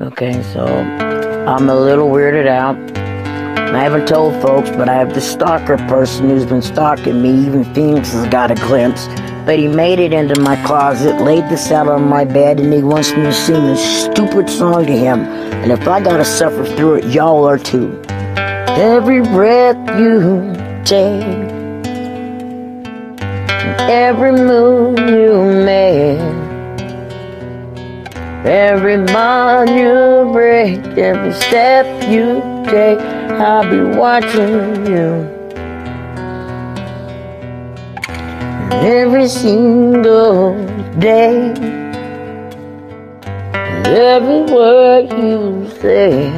Okay, so I'm a little weirded out. I haven't told folks, but I have the stalker person who's been stalking me. Even Phoenix has got a glimpse. But he made it into my closet, laid this out on my bed, and he wants me to sing this stupid song to him. And if I gotta suffer through it, y'all are too. Every breath you take, every move you Every bond you break, every step you take, I'll be watching you. Every single day, every word you say,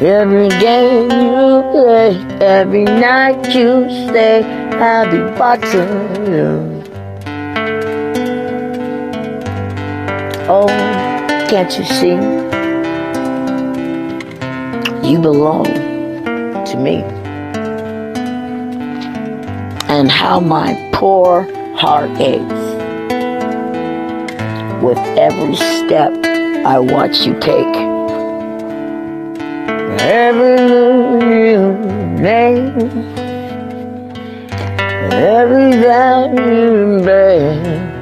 every game you play, every night you stay, I'll be watching you. Oh, can't you see? You belong to me. And how my poor heart aches with every step I watch you take. Every move you make, every vow you break.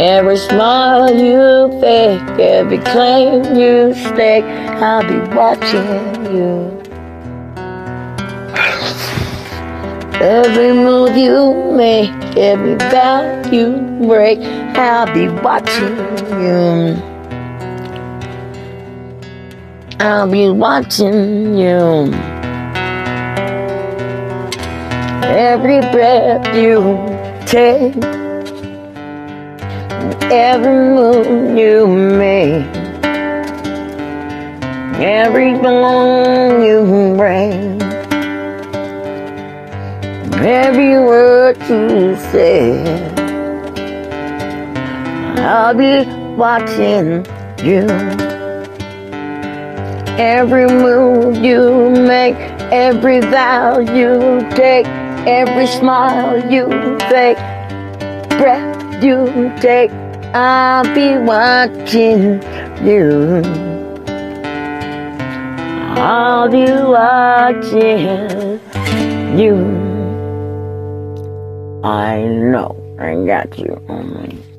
Every smile you fake, every claim you stake, I'll be watching you. Every move you make, every vow you break, I'll be watching you. I'll be watching you. Every breath you take every move you make, every song you bring, every word you say. I'll be watching you. Every move you make, every vow you take, every smile you fake, breath you take. I'll be watching you. I'll be watching you. I know I got you on.